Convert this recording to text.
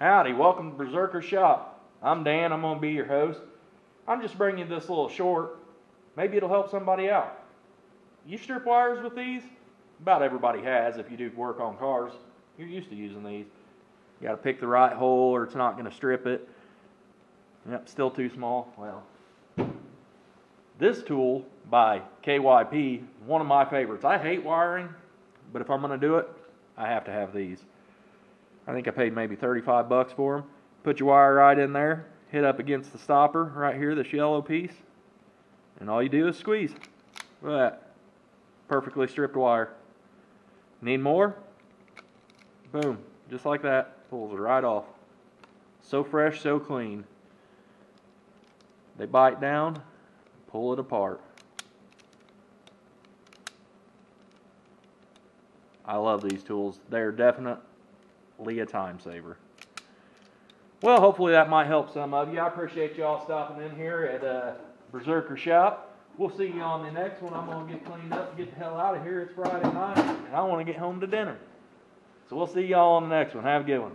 Howdy, welcome to Berserker Shop. I'm Dan, I'm gonna be your host. I'm just bringing this little short. Maybe it'll help somebody out. You strip wires with these? About everybody has if you do work on cars. You're used to using these. You gotta pick the right hole or it's not gonna strip it. Yep, still too small. Well, this tool by KYP, one of my favorites. I hate wiring, but if I'm gonna do it, I have to have these. I think I paid maybe 35 bucks for them. Put your wire right in there, hit up against the stopper right here, this yellow piece, and all you do is squeeze. Look at that. Perfectly stripped wire. Need more? Boom. Just like that. Pulls it right off. So fresh, so clean. They bite down, pull it apart. I love these tools. They're definitely a time saver. Well, hopefully that might help some of you. I appreciate y'all stopping in here at uh, Berserker Shop. We'll see you on the next one. I'm going to get cleaned up and get the hell out of here. It's Friday night, and I want to get home to dinner. So we'll see y'all on the next one. Have a good one.